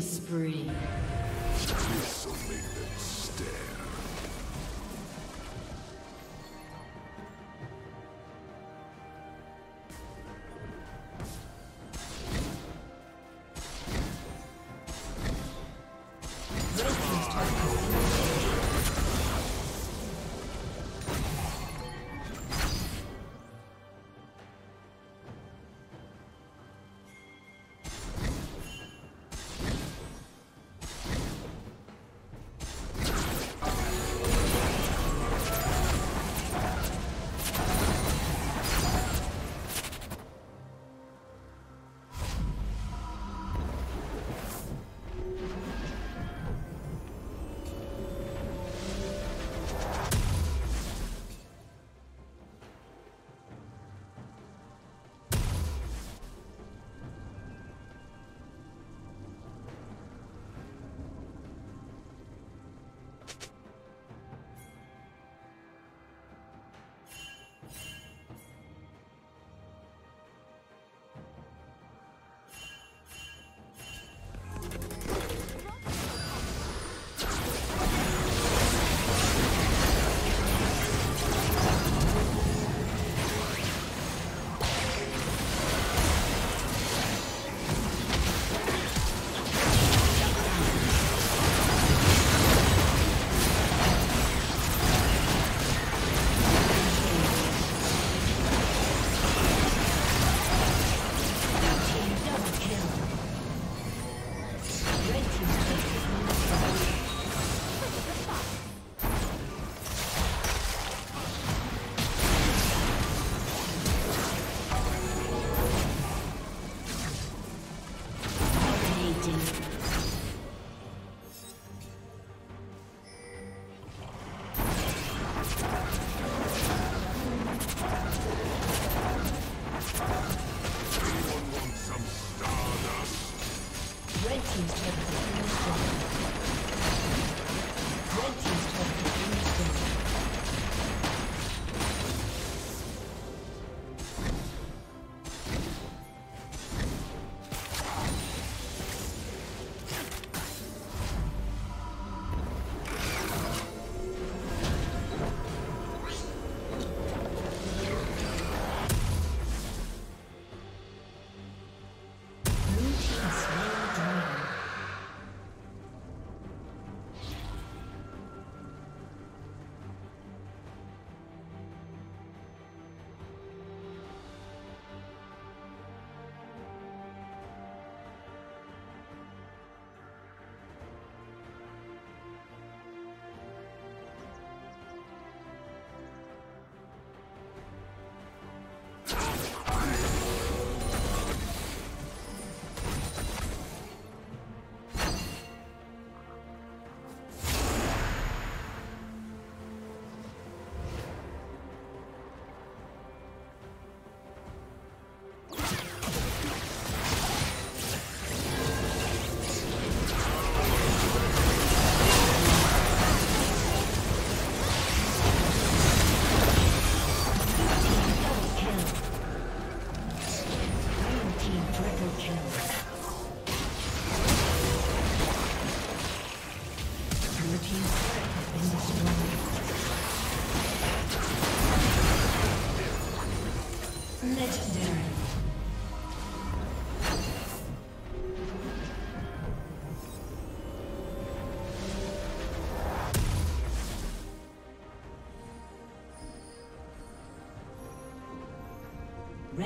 Spree.